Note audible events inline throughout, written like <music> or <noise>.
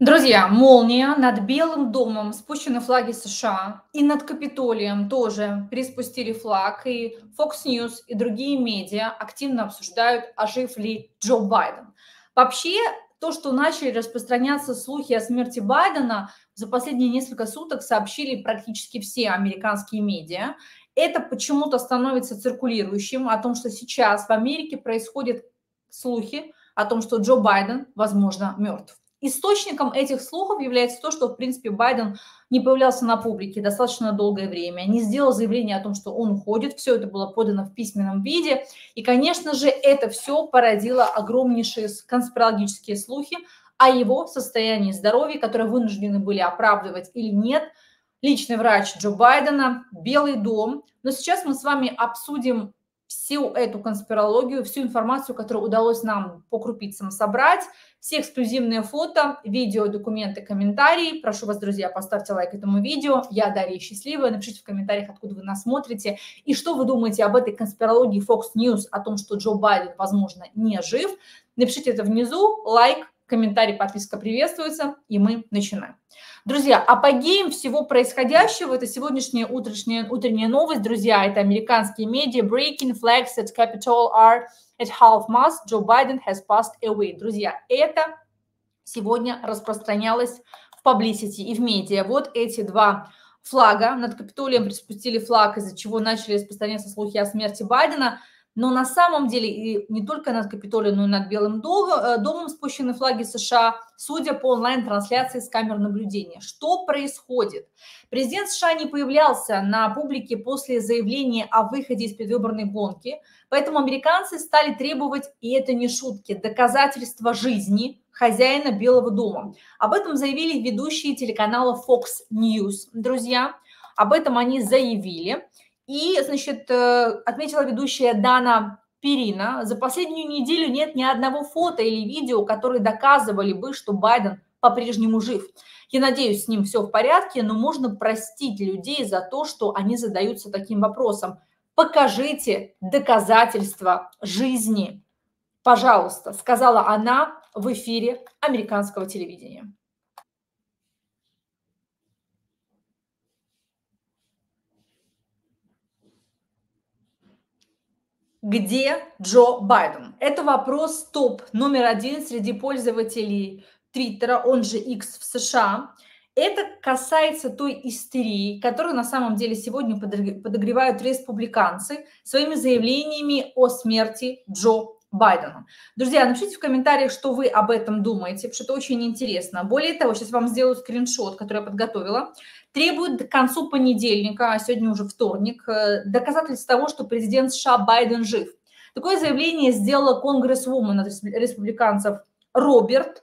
Друзья, молния над Белым домом спущены флаги США, и над Капитолием тоже приспустили флаг, и Fox News и другие медиа активно обсуждают, а жив ли Джо Байден. Вообще, то, что начали распространяться слухи о смерти Байдена, за последние несколько суток сообщили практически все американские медиа. Это почему-то становится циркулирующим о том, что сейчас в Америке происходят слухи о том, что Джо Байден, возможно, мертв. Источником этих слухов является то, что, в принципе, Байден не появлялся на публике достаточно долгое время, не сделал заявление о том, что он уходит. Все это было подано в письменном виде. И, конечно же, это все породило огромнейшие конспирологические слухи о его состоянии здоровья, которые вынуждены были оправдывать или нет. Личный врач Джо Байдена, Белый дом. Но сейчас мы с вами обсудим всю эту конспирологию, всю информацию, которую удалось нам по крупицам собрать, все эксклюзивные фото, видео, документы, комментарии. Прошу вас, друзья, поставьте лайк этому видео. Я Дарья Счастливая. Напишите в комментариях, откуда вы нас смотрите. И что вы думаете об этой конспирологии Fox News, о том, что Джо Байден, возможно, не жив. Напишите это внизу. Лайк, комментарий, подписка приветствуется. И мы начинаем. Друзья, апогеем всего происходящего – это сегодняшняя утренняя, утренняя новость, друзья. Это американские медиа. Breaking flags at Capitol are at half mast. Joe Biden has passed away. Друзья, это сегодня распространялось в publicity и в медиа. Вот эти два флага. Над Капитолием приспустили флаг, из-за чего начали распространяться слухи о смерти Байдена – но на самом деле и не только над Капитолием, но и над Белым э, домом спущены флаги США, судя по онлайн-трансляции с камер наблюдения. Что происходит? Президент США не появлялся на публике после заявления о выходе из предвыборной гонки, поэтому американцы стали требовать, и это не шутки, доказательства жизни хозяина Белого дома. Об этом заявили ведущие телеканала Fox News. Друзья, об этом они заявили. И, значит, э, отметила ведущая Дана Перина, за последнюю неделю нет ни одного фото или видео, которые доказывали бы, что Байден по-прежнему жив. Я надеюсь, с ним все в порядке, но можно простить людей за то, что они задаются таким вопросом. Покажите доказательства жизни, пожалуйста, сказала она в эфире американского телевидения. Где Джо Байден? Это вопрос топ номер один среди пользователей Твиттера, он же X в США. Это касается той истерии, которую на самом деле сегодня подогревают республиканцы своими заявлениями о смерти Джо Байдена. Друзья, напишите в комментариях, что вы об этом думаете, потому что это очень интересно. Более того, сейчас вам сделаю скриншот, который я подготовила требует к концу понедельника, а сегодня уже вторник, э, доказательств того, что президент США Байден жив. Такое заявление сделала конгрессвумен от республиканцев Роберт.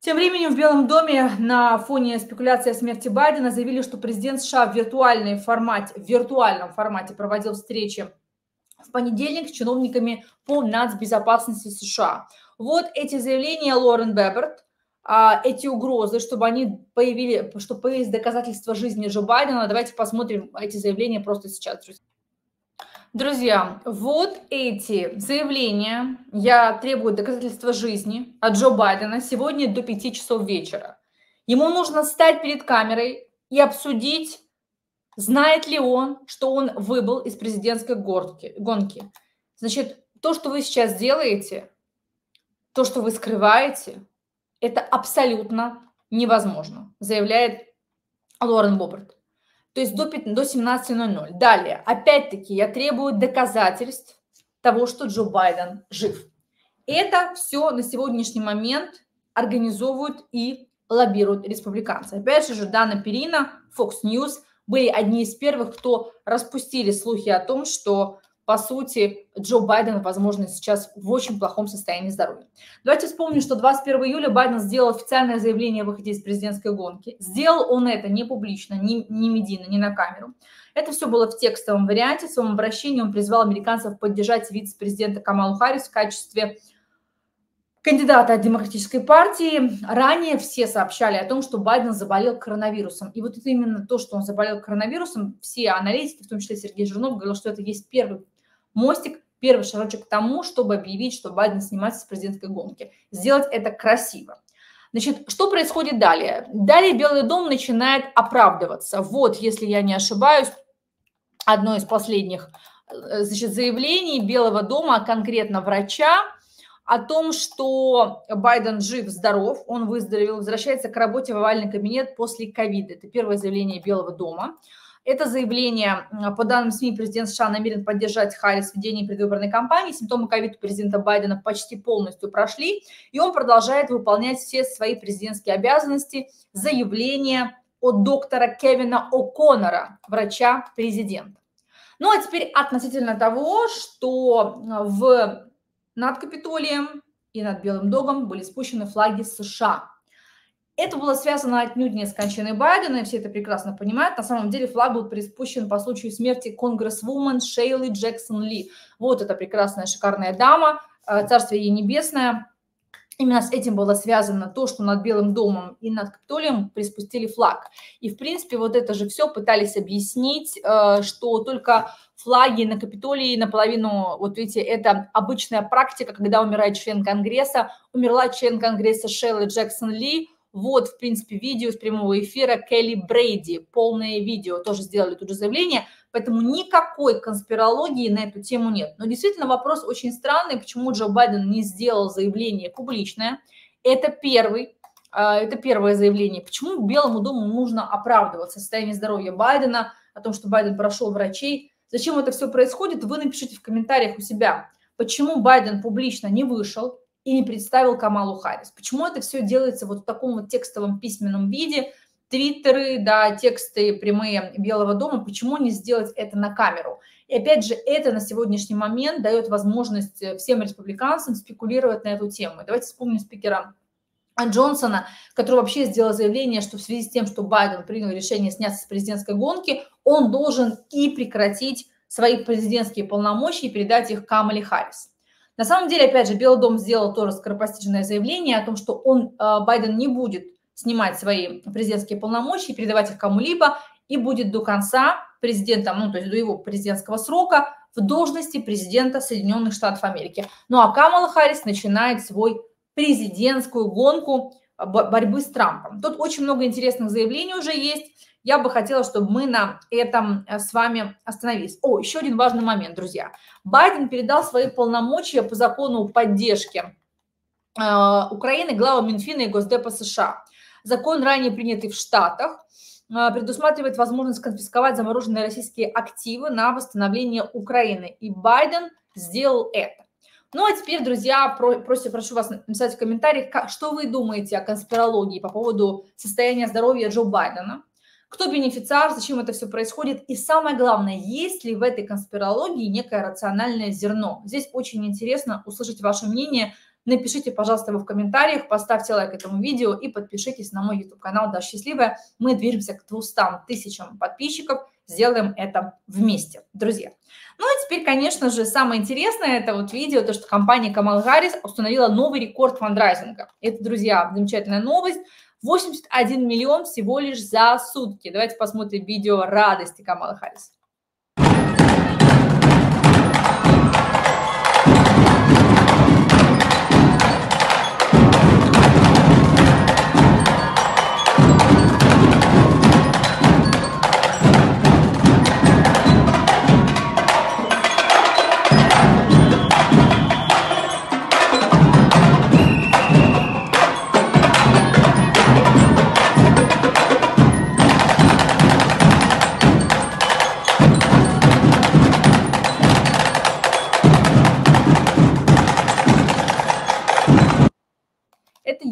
Тем временем в Белом доме на фоне спекуляции о смерти Байдена заявили, что президент США в, виртуальном формате, в виртуальном формате проводил встречи в понедельник с чиновниками по нацбезопасности США. Вот эти заявления Лорен Беберт, а, эти угрозы, чтобы они появили, чтобы появились доказательства жизни Джо Байдена. Давайте посмотрим эти заявления просто сейчас, друзья. Друзья, вот эти заявления. Я требую доказательства жизни от Джо Байдена сегодня до 5 часов вечера. Ему нужно стать перед камерой и обсудить, знает ли он, что он выбыл из президентской гонки. Значит, то, что вы сейчас делаете, то, что вы скрываете, это абсолютно невозможно, заявляет Лорен Боберт. То есть до, до 17.00. Далее, опять-таки, я требую доказательств того, что Джо Байден жив. Это все на сегодняшний момент организовывают и лоббируют республиканцы. Опять же, Дана Перина, Fox News были одни из первых, кто распустили слухи о том, что по сути, Джо Байден, возможно, сейчас в очень плохом состоянии здоровья. Давайте вспомним, что 21 июля Байден сделал официальное заявление о выходе из президентской гонки. Сделал он это не публично, не, не медийно, не на камеру. Это все было в текстовом варианте. В своем обращении он призвал американцев поддержать вице-президента Камалу Харрис в качестве кандидата от Демократической партии. Ранее все сообщали о том, что Байден заболел коронавирусом. И вот это именно то, что он заболел коронавирусом, все аналитики, в том числе Сергей Жирнов, говорил, что это есть первый мостик, первый шажочек к тому, чтобы объявить, что Байден снимается с президентской гонки. Сделать это красиво. Значит, что происходит далее? Далее Белый дом начинает оправдываться. Вот, если я не ошибаюсь, одно из последних э, значит, заявлений Белого дома, а конкретно врача, о том, что Байден жив-здоров, он выздоровел, возвращается к работе в овальный кабинет после ковида. Это первое заявление Белого дома. Это заявление, по данным СМИ, президент США намерен поддержать Харрис в ведении предвыборной кампании. Симптомы ковида президента Байдена почти полностью прошли, и он продолжает выполнять все свои президентские обязанности. Заявление от доктора Кевина О'Коннора, врача президента. Ну а теперь относительно того, что в, над Капитолием и над Белым домом были спущены флаги США. Это было связано отнюдь не с кончиной Байдена, и все это прекрасно понимают. На самом деле флаг был приспущен по случаю смерти конгрессвумен Шейли Джексон Ли. Вот эта прекрасная, шикарная дама, э, царствие ей небесное. Именно с этим было связано то, что над Белым домом и над Капитолием приспустили флаг. И, в принципе, вот это же все пытались объяснить, э, что только флаги на Капитолии наполовину, вот видите, это обычная практика, когда умирает член Конгресса. Умерла член Конгресса Шелли Джексон Ли, вот, в принципе, видео с прямого эфира Келли Брейди, полное видео, тоже сделали тут же заявление, поэтому никакой конспирологии на эту тему нет. Но действительно вопрос очень странный, почему Джо Байден не сделал заявление публичное. Это первый, а, это первое заявление. Почему Белому дому нужно оправдываться состояние здоровья Байдена, о том, что Байден прошел врачей? Зачем это все происходит, вы напишите в комментариях у себя. Почему Байден публично не вышел, и не представил Камалу Харрис. Почему это все делается вот в таком вот текстовом письменном виде, твиттеры, да, тексты прямые Белого дома, почему не сделать это на камеру? И опять же, это на сегодняшний момент дает возможность всем республиканцам спекулировать на эту тему. Давайте вспомним спикера Джонсона, который вообще сделал заявление, что в связи с тем, что Байден принял решение сняться с президентской гонки, он должен и прекратить свои президентские полномочия и передать их Камале Харрис. На самом деле, опять же, Белый дом сделал тоже скоропостижное заявление о том, что он, э, Байден не будет снимать свои президентские полномочия, передавать их кому-либо, и будет до конца президентом, ну, то есть до его президентского срока в должности президента Соединенных Штатов Америки. Ну, а Камала Харрис начинает свой президентскую гонку борьбы с Трампом. Тут очень много интересных заявлений уже есть я бы хотела, чтобы мы на этом э, с вами остановились. О, еще один важный момент, друзья. Байден передал свои полномочия по закону поддержки э, Украины главам Минфина и Госдепа США. Закон, ранее принятый в Штатах, э, предусматривает возможность конфисковать замороженные российские активы на восстановление Украины. И Байден сделал это. Ну а теперь, друзья, про, прошу, прошу вас написать в комментариях, как, что вы думаете о конспирологии по поводу состояния здоровья Джо Байдена кто бенефициар, зачем это все происходит, и самое главное, есть ли в этой конспирологии некое рациональное зерно. Здесь очень интересно услышать ваше мнение. Напишите, пожалуйста, его в комментариях, поставьте лайк этому видео и подпишитесь на мой YouTube-канал «Да, счастливая». Мы движемся к 200 тысячам подписчиков, сделаем это вместе, друзья. Ну и теперь, конечно же, самое интересное это вот видео, то, что компания Камал Гаррис установила новый рекорд фандрайзинга. Это, друзья, замечательная новость. 81 миллион всего лишь за сутки. Давайте посмотрим видео радости Камала Харрис.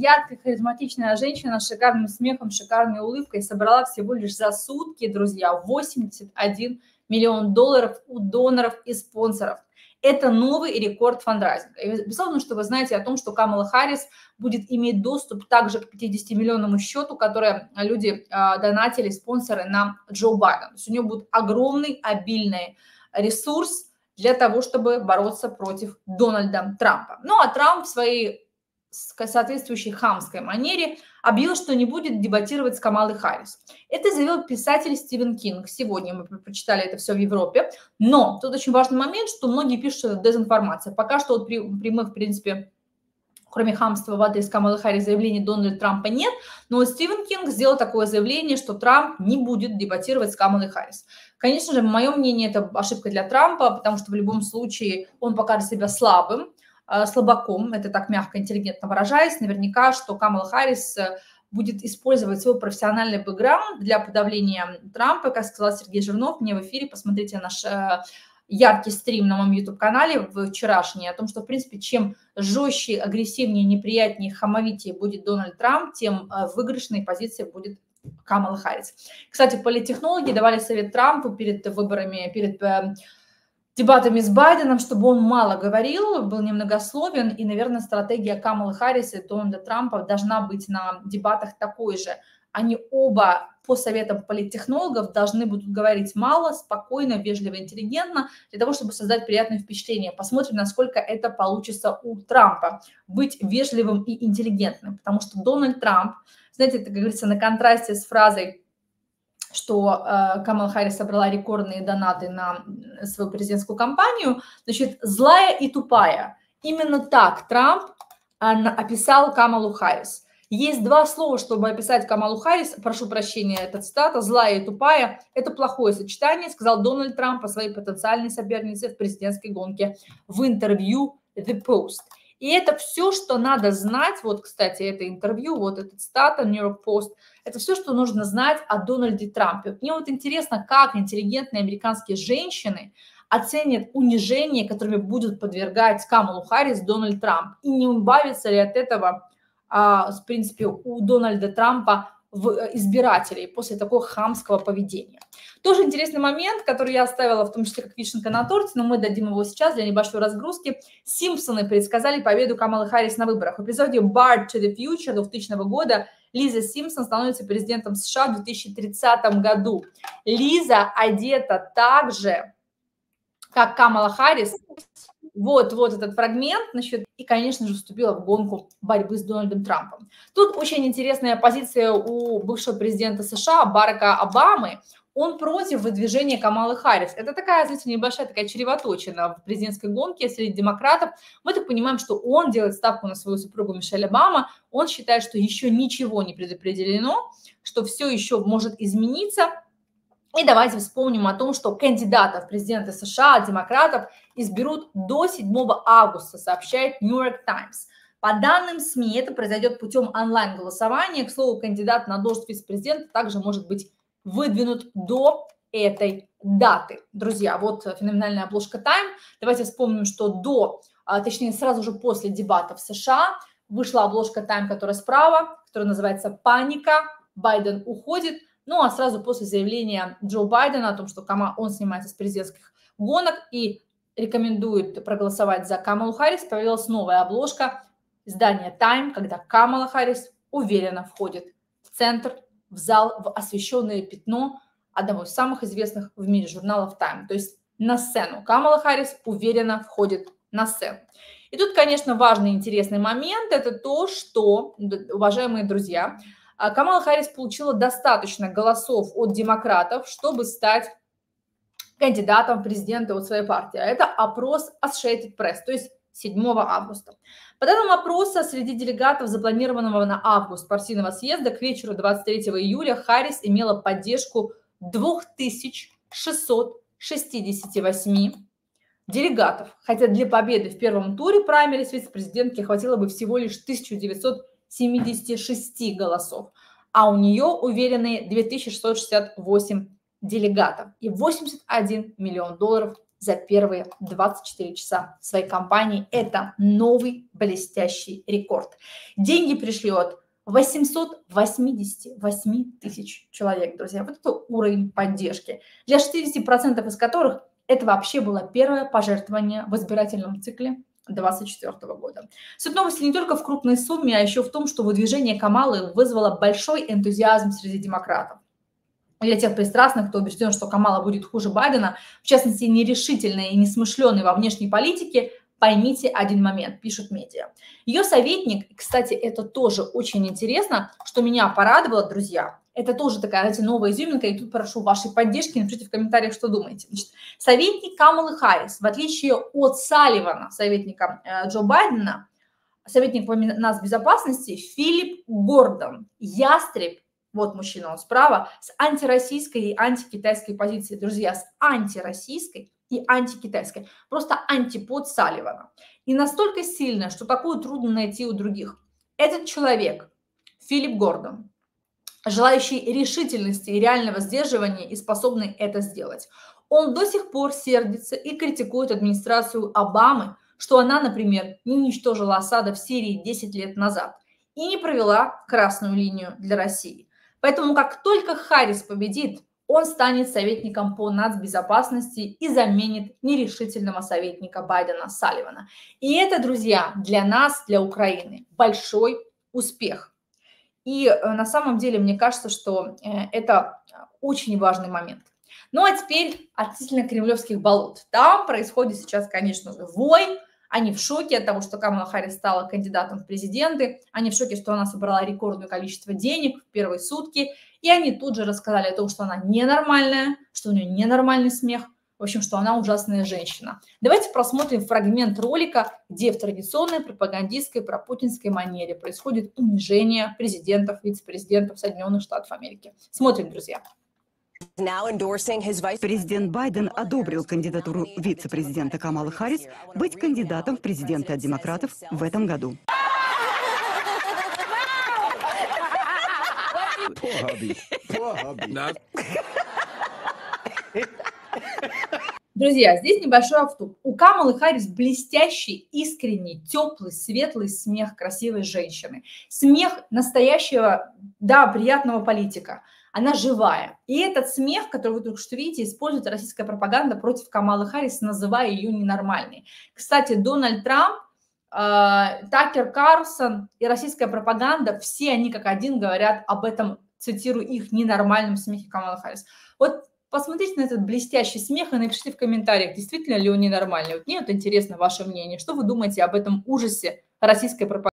Яркая, харизматичная женщина с шикарным смехом, шикарной улыбкой собрала всего лишь за сутки, друзья, 81 миллион долларов у доноров и спонсоров. Это новый рекорд фандрайзинга. И безусловно, что вы знаете о том, что Камала Харрис будет иметь доступ также к 50 миллионному счету, который люди э, донатили, спонсоры на Джо Байден. То есть у нее будет огромный, обильный ресурс для того, чтобы бороться против Дональда Трампа. Ну а Трамп в своей соответствующей хамской манере объявил, что не будет дебатировать с Камалой Харрис. Это заявил писатель Стивен Кинг. Сегодня мы прочитали это все в Европе. Но тут очень важный момент, что многие пишут, что это дезинформация. Пока что вот прямых, в принципе, кроме хамства в адрес Камалы Харрис, заявлений Дональда Трампа нет, но Стивен Кинг сделал такое заявление, что Трамп не будет дебатировать с Камалой Харрис. Конечно же, мое мнение, это ошибка для Трампа, потому что в любом случае он покажет себя слабым, слабаком, это так мягко, интеллигентно выражаясь, наверняка, что Камала Харрис э, будет использовать свой профессиональный бэкграунд для подавления Трампа, как сказал Сергей Жирнов мне в эфире, посмотрите наш э, яркий стрим на моем YouTube-канале вчерашний о том, что, в принципе, чем жестче, агрессивнее, неприятнее, хамовитее будет Дональд Трамп, тем э, выигрышной позиции будет Камала Харрис. Кстати, политтехнологи давали совет Трампу перед выборами, перед э, дебатами с Байденом, чтобы он мало говорил, был немногословен, и, наверное, стратегия Камалы Харрис и Дональда Трампа должна быть на дебатах такой же. Они оба по советам политтехнологов должны будут говорить мало, спокойно, вежливо, интеллигентно, для того, чтобы создать приятное впечатление. Посмотрим, насколько это получится у Трампа, быть вежливым и интеллигентным, потому что Дональд Трамп, знаете, это, как говорится, на контрасте с фразой что э, Камал Харрис собрала рекордные донаты на свою президентскую кампанию, значит, злая и тупая. Именно так Трамп э, описал Камалу Харрис. Есть два слова, чтобы описать Камалу Харрис. Прошу прощения, это цитата. Злая и тупая – это плохое сочетание, сказал Дональд Трамп о своей потенциальной сопернице в президентской гонке в интервью The Post. И это все, что надо знать. Вот, кстати, это интервью, вот эта цитата New York Post. Это все, что нужно знать о Дональде Трампе. Мне вот интересно, как интеллигентные американские женщины оценят унижение, которыми будет подвергать Камалу Харрис Дональд Трамп. И не убавится ли от этого а, в принципе, у Дональда Трампа в э, избирателей после такого хамского поведения. Тоже интересный момент, который я оставила в том числе как вишенка на торте, но мы дадим его сейчас для небольшой разгрузки. Симпсоны предсказали победу Камалы Харрис на выборах. В эпизоде Bart to the Future 2000 года Лиза Симпсон становится президентом США в 2030 году. Лиза одета так же, как Камала Харрис, вот, вот этот фрагмент, значит, и, конечно же, вступила в гонку борьбы с Дональдом Трампом. Тут очень интересная позиция у бывшего президента США Барака Обамы. Он против выдвижения Камалы Харрис. Это такая, знаете, небольшая такая чревоточина в президентской гонке среди демократов. Мы так понимаем, что он делает ставку на свою супругу Мишель Обама. Он считает, что еще ничего не предопределено, что все еще может измениться. И давайте вспомним о том, что кандидатов в президенты США, демократов, изберут до 7 августа, сообщает New York Times. По данным СМИ, это произойдет путем онлайн-голосования. К слову, кандидат на должность вице-президента также может быть выдвинут до этой даты. Друзья, вот феноменальная обложка Time. Давайте вспомним, что до, а, точнее, сразу же после дебатов в США вышла обложка Time, которая справа, которая называется «Паника», Байден уходит, ну а сразу после заявления Джо Байдена о том, что он снимается с президентских гонок и рекомендует проголосовать за Камалу Харрис, появилась новая обложка издания Time, когда Камала Харрис уверенно входит в центр, в зал, в освещенное пятно одного из самых известных в мире журналов Time. То есть на сцену. Камала Харрис уверенно входит на сцену. И тут, конечно, важный интересный момент – это то, что, уважаемые друзья, а Камала Харрис получила достаточно голосов от демократов, чтобы стать кандидатом в президенты от своей партии. А это опрос Associated Press, то есть 7 августа. По данным опроса, среди делегатов, запланированного на август партийного съезда, к вечеру 23 июля Харрис имела поддержку 2668 делегатов, хотя для победы в первом туре праймерис вице-президентки хватило бы всего лишь 1976 голосов, а у нее уверенные 2668 делегатов и 81 миллион долларов за первые 24 часа своей кампании. Это новый блестящий рекорд. Деньги пришли от 888 тысяч человек, друзья. Вот это уровень поддержки. Для 60% из которых это вообще было первое пожертвование в избирательном цикле 2024 года. Суть новости не только в крупной сумме, а еще в том, что выдвижение Камалы вызвало большой энтузиазм среди демократов для тех пристрастных, кто убежден, что Камала будет хуже Байдена, в частности, нерешительной и несмышленной во внешней политике, поймите один момент, пишут медиа. Ее советник, кстати, это тоже очень интересно, что меня порадовало, друзья, это тоже такая, знаете, новая изюминка, и тут прошу вашей поддержки, напишите в комментариях, что думаете. Значит, советник Камалы Харрис, в отличие от Салливана, советника э, Джо Байдена, советник по безопасности Филипп Гордон, ястреб, вот мужчина, он справа, с антироссийской и антикитайской позицией. Друзья, с антироссийской и антикитайской. Просто антипод Салливана. И настолько сильно, что такую трудно найти у других. Этот человек, Филипп Гордон, желающий решительности и реального сдерживания и способный это сделать. Он до сих пор сердится и критикует администрацию Обамы, что она, например, не уничтожила осада в Сирии 10 лет назад и не провела красную линию для России. Поэтому как только Харрис победит, он станет советником по нацбезопасности и заменит нерешительного советника Байдена Салливана. И это, друзья, для нас, для Украины большой успех. И э, на самом деле мне кажется, что э, это очень важный момент. Ну а теперь относительно кремлевских болот. Там происходит сейчас, конечно же, вой. Они в шоке от того, что Камала Харрис стала кандидатом в президенты. Они в шоке, что она собрала рекордное количество денег в первые сутки. И они тут же рассказали о том, что она ненормальная, что у нее ненормальный смех. В общем, что она ужасная женщина. Давайте просмотрим фрагмент ролика, где в традиционной пропагандистской пропутинской манере происходит унижение президентов, вице-президентов Соединенных Штатов Америки. Смотрим, друзья. Президент Байден одобрил кандидатуру вице-президента Камалы Харрис быть кандидатом в президенты от демократов в этом году. Друзья, здесь небольшой автоп. У Камалы Харрис блестящий, искренний, теплый, светлый смех красивой женщины. Смех настоящего, да, приятного политика – она живая. И этот смех, который вы только что видите, использует российская пропаганда против Камалы Харрис, называя ее ненормальной. Кстати, Дональд Трамп, э, Такер Карлсон и российская пропаганда, все они как один говорят об этом, цитирую их, ненормальном смехе Камалы Харрис. Вот посмотрите на этот блестящий смех и напишите в комментариях, действительно ли он ненормальный. Вот мне вот интересно ваше мнение. Что вы думаете об этом ужасе российской пропаганды?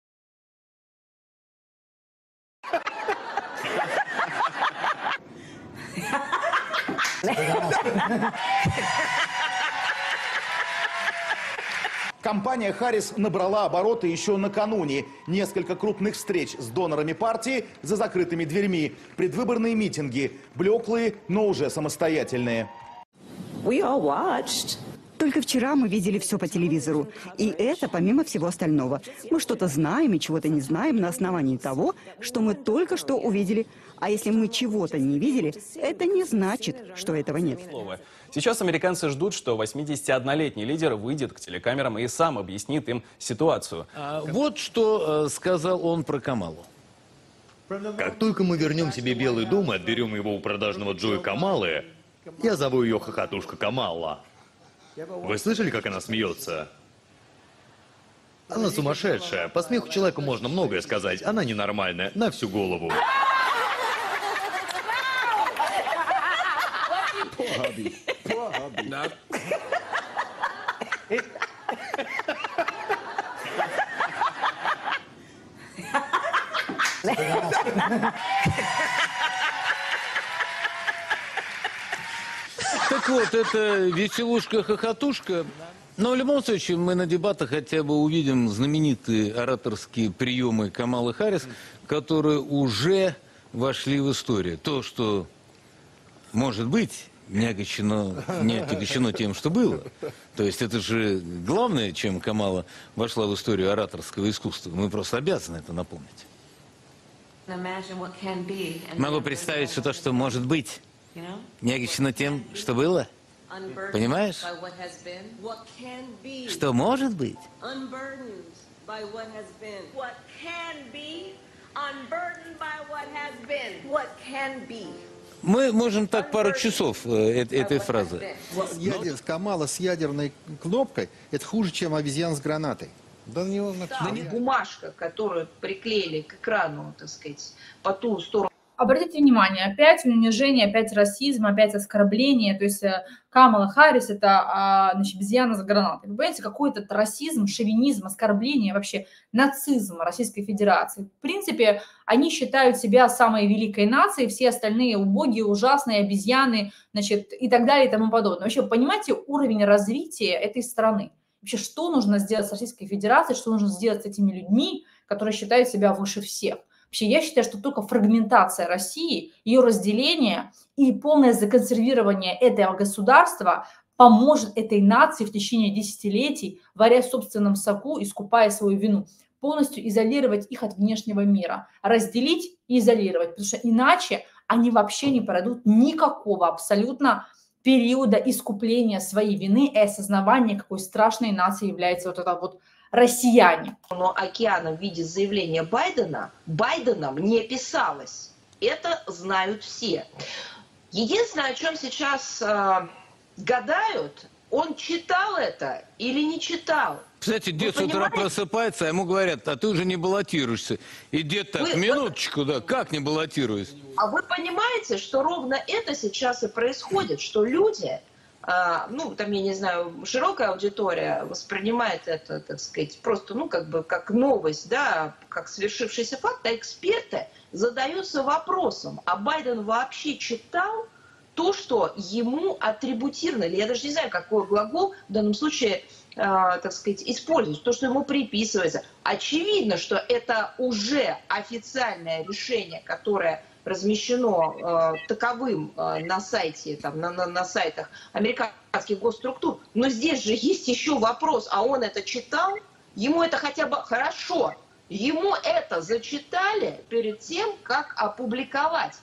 Компания «Харрис» набрала обороты еще накануне. Несколько крупных встреч с донорами партии за закрытыми дверьми. Предвыборные митинги. Блеклые, но уже самостоятельные. We all watched. Только вчера мы видели все по телевизору. И это помимо всего остального. Мы что-то знаем и чего-то не знаем на основании того, что мы только что увидели. А если мы чего-то не видели, это не значит, что этого нет. Сейчас американцы ждут, что 81-летний лидер выйдет к телекамерам и сам объяснит им ситуацию. А, вот что э, сказал он про Камалу. Как только мы вернем себе Белый дом и отберем его у продажного Джоя Камалы, я зову ее хохотушка Камала. Вы слышали, как она смеется? Она сумасшедшая. По смеху человеку можно многое сказать. Она ненормальная, на всю голову. <laughs> <laughs> <laughs> Так вот, это веселушка-хохотушка. Но в любом случае мы на дебатах хотя бы увидим знаменитые ораторские приемы Камалы Харрис, которые уже вошли в историю. То, что может быть не отягощено, не отягощено тем, что было. То есть это же главное, чем Камала вошла в историю ораторского искусства. Мы просто обязаны это напомнить. Могу представить, что то, что может быть, не огорчено тем, что было. Понимаешь? Что может быть? Мы можем так пару часов э, этой фразы. Ядер, Камала с ядерной кнопкой – это хуже, чем обезьян с гранатой. Да, не, да, не бумажка, которую приклеили к экрану, так сказать, по ту сторону. Обратите внимание, опять унижение, опять расизм, опять оскорбление. То есть э, Камала Харрис – это а, значит, обезьяна за гранатой. Вы понимаете, какой то расизм, шовинизм, оскорбление, вообще нацизм Российской Федерации. В принципе, они считают себя самой великой нацией, все остальные убогие, ужасные, обезьяны, значит, и так далее и тому подобное. Вообще, понимаете уровень развития этой страны? Вообще, что нужно сделать с Российской Федерацией, что нужно сделать с этими людьми, которые считают себя выше всех. Вообще, я считаю, что только фрагментация России, ее разделение и полное законсервирование этого государства поможет этой нации в течение десятилетий, варя в собственном соку, искупая свою вину, полностью изолировать их от внешнего мира, разделить и изолировать, потому что иначе они вообще не пройдут никакого абсолютно периода искупления своей вины и осознавания, какой страшной нацией является вот это вот россияне. Но океана в виде заявления Байдена Байденом не писалось. Это знают все. Единственное, о чем сейчас э, гадают, он читал это или не читал. Кстати, дед с утра просыпается, а ему говорят, а ты уже не баллотируешься. И дед так, вы, минуточку, да, как не баллотируюсь? А вы понимаете, что ровно это сейчас и происходит, что люди, ну, там, я не знаю, широкая аудитория воспринимает это, так сказать, просто, ну, как бы, как новость, да, как свершившийся факт, а эксперты задаются вопросом, а Байден вообще читал то, что ему атрибутировано, я даже не знаю, какой глагол в данном случае, э, так сказать, используется, то, что ему приписывается. Очевидно, что это уже официальное решение, которое размещено э, таковым э, на сайте, там, на, на, на сайтах американских госструктур. Но здесь же есть еще вопрос, а он это читал? Ему это хотя бы хорошо. Ему это зачитали перед тем, как опубликовать.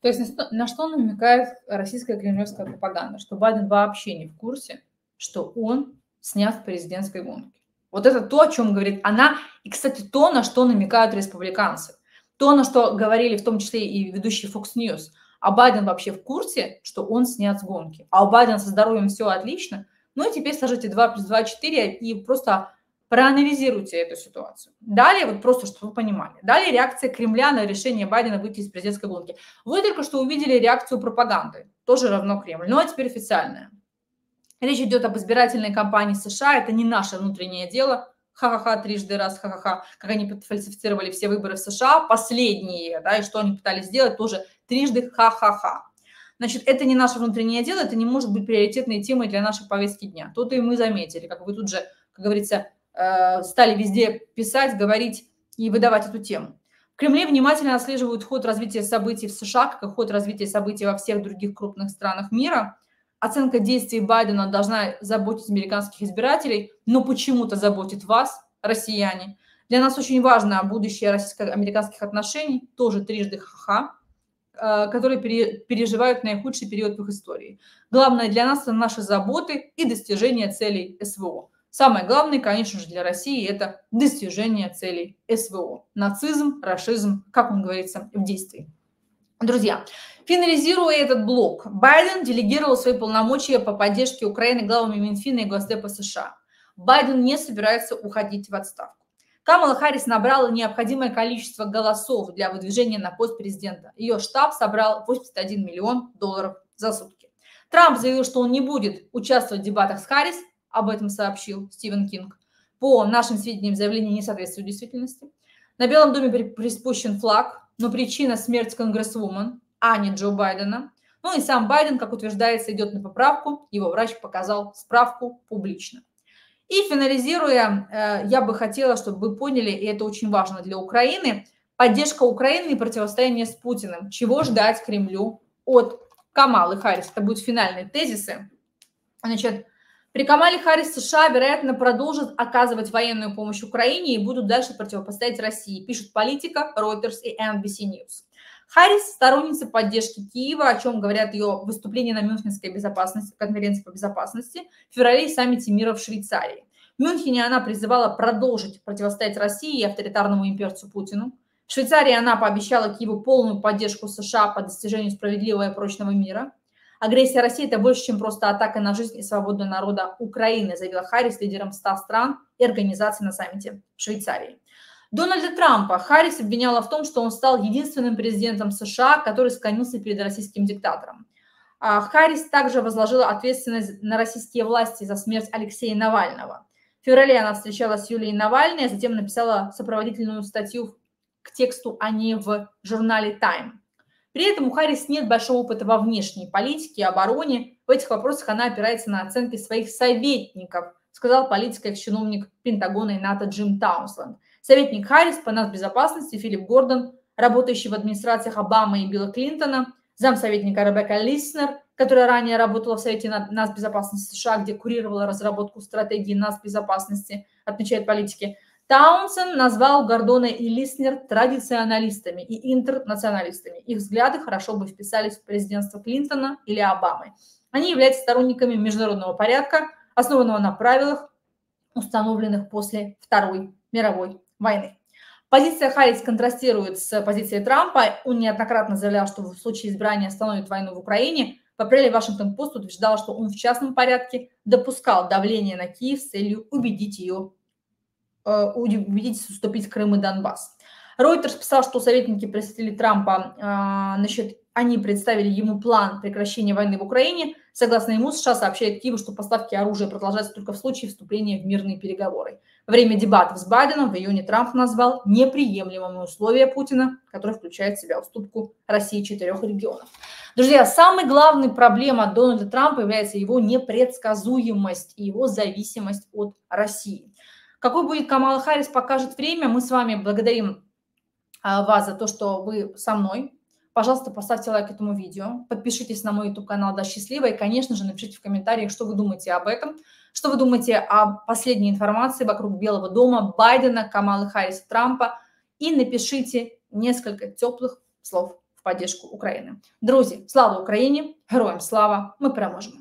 То есть на что намекает российская кремлевская пропаганда? Что Байден вообще не в курсе, что он снят в президентской гонке. Вот это то, о чем говорит она. И, кстати, то, на что намекают республиканцы. То, на что говорили в том числе и ведущий Fox News. А Байден вообще в курсе, что он снят с гонки. А у Байдена со здоровьем все отлично. Ну и теперь сложите 2 плюс 2, 4 и просто Проанализируйте эту ситуацию. Далее, вот просто, чтобы вы понимали. Далее реакция Кремля на решение Байдена выйти из президентской гонки. Вы только что увидели реакцию пропаганды. Тоже равно Кремль. Ну а теперь официальная. Речь идет об избирательной кампании США. Это не наше внутреннее дело. Ха-ха-ха, трижды раз, ха-ха-ха, как они фальсифицировали все выборы в США, последние, да, и что они пытались сделать, тоже трижды ха-ха-ха. Значит, это не наше внутреннее дело, это не может быть приоритетной темой для нашей повестки дня. Тут и мы заметили, как вы тут же, как говорится, Э, стали везде писать, говорить и выдавать эту тему. В Кремле внимательно отслеживают ход развития событий в США, как и ход развития событий во всех других крупных странах мира. Оценка действий Байдена должна заботить американских избирателей, но почему-то заботит вас, россияне. Для нас очень важно будущее российско-американских отношений, тоже трижды ха-ха, э, которые переживают наихудший период в их истории. Главное для нас – это наши заботы и достижения целей СВО. Самое главное, конечно же, для России – это достижение целей СВО. Нацизм, расизм, как он говорится, в действии. Друзья, финализируя этот блок, Байден делегировал свои полномочия по поддержке Украины главами Минфина и Госдепа США. Байден не собирается уходить в отставку. Камала Харрис набрала необходимое количество голосов для выдвижения на пост президента. Ее штаб собрал 81 миллион долларов за сутки. Трамп заявил, что он не будет участвовать в дебатах с Харрис, об этом сообщил Стивен Кинг. По нашим сведениям, заявление не соответствует действительности. На Белом доме приспущен флаг, но причина смерть конгрессвумен, а не Джо Байдена. Ну и сам Байден, как утверждается, идет на поправку. Его врач показал справку публично. И финализируя, э, я бы хотела, чтобы вы поняли, и это очень важно для Украины, поддержка Украины и противостояние с Путиным. Чего ждать Кремлю от Камалы Харрис? Это будут финальные тезисы. Значит, при Камале Харрис США, вероятно, продолжат оказывать военную помощь Украине и будут дальше противопоставить России, пишут политика, Reuters и NBC News. Харрис – сторонница поддержки Киева, о чем говорят ее выступления на Мюнхенской безопасности, конференции по безопасности в феврале и саммите мира в Швейцарии. В Мюнхене она призывала продолжить противостоять России и авторитарному имперцу Путину. В Швейцарии она пообещала Киеву полную поддержку США по достижению справедливого и прочного мира. Агрессия России – это больше, чем просто атака на жизнь и свободу народа Украины, заявила Харрис лидером 100 стран и организаций на саммите в Швейцарии. Дональда Трампа Харрис обвиняла в том, что он стал единственным президентом США, который склонился перед российским диктатором. А Харрис также возложила ответственность на российские власти за смерть Алексея Навального. В феврале она встречалась с Юлией Навальной, а затем написала сопроводительную статью к тексту о ней в журнале Time. При этом у Харрис нет большого опыта во внешней политике и обороне. В этих вопросах она опирается на оценки своих советников сказал политик экс-чиновник Пентагона и НАТО Джим Таунсленд. Советник Харрис по нацбезопасности Филипп Гордон, работающий в администрациях Обамы и Билла Клинтона, замсоветника Ребекка Лиснер, которая ранее работала в Совете нацбезопасности США, где курировала разработку стратегии нацбезопасности, отмечает политики, Таунсен назвал Гордона и Лиснер традиционалистами и интернационалистами. Их взгляды хорошо бы вписались в президентство Клинтона или Обамы. Они являются сторонниками международного порядка, основанного на правилах, установленных после Второй мировой войны. Позиция Харрис контрастирует с позицией Трампа. Он неоднократно заявлял, что в случае избрания остановит войну в Украине. В апреле Вашингтон-Пост утверждал, что он в частном порядке допускал давление на Киев с целью убедить ее, убедить уступить Крым и Донбасс. Ройтерс писал, что советники просили Трампа э, насчет они представили ему план прекращения войны в Украине. Согласно ему, США сообщает Киеву, что поставки оружия продолжаются только в случае вступления в мирные переговоры. Во время дебатов с Байденом в июне Трамп назвал неприемлемыми условия Путина, которые включают в себя уступку России четырех регионов. Друзья, самой главной проблемой Дональда Трампа является его непредсказуемость и его зависимость от России. Какой будет Камала Харрис, покажет время. Мы с вами благодарим а, вас за то, что вы со мной Пожалуйста, поставьте лайк этому видео, подпишитесь на мой YouTube канал «Да, счастливо» и, конечно же, напишите в комментариях, что вы думаете об этом, что вы думаете о последней информации вокруг Белого дома, Байдена, Камалы Харриса, Трампа и напишите несколько теплых слов в поддержку Украины. Друзі, слава Україні! Героям слава! Ми переможемо!